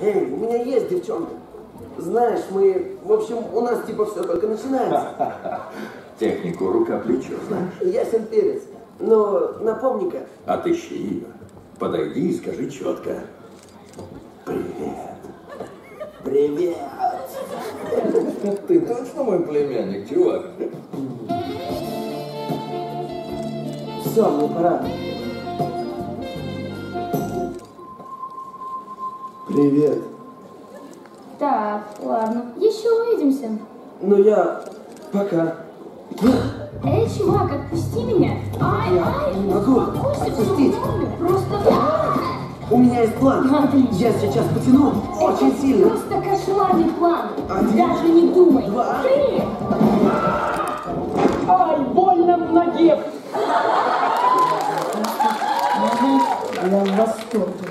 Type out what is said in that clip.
Эй, у меня есть девчонка. Знаешь, мы, в общем, у нас типа все только начинается. Технику рука-плечо, знаешь? Ясен перец. Но напомни-ка, Отыщи ее. Подойди и скажи четко. Привет. привет. Ты точно мой племянник, чувак? Все, мне пора. Привет. Так, ладно. Еще увидимся. Ну я пока. Эй, чувак, отпусти меня. Ай, ай, не могу отпустить. Просто... У меня есть план. Отлично. Я сейчас потяну очень Это сильно. Просто кошмарный план. Один, Даже не думай. два. Три. Ай, больно в ноге. Я в восторге.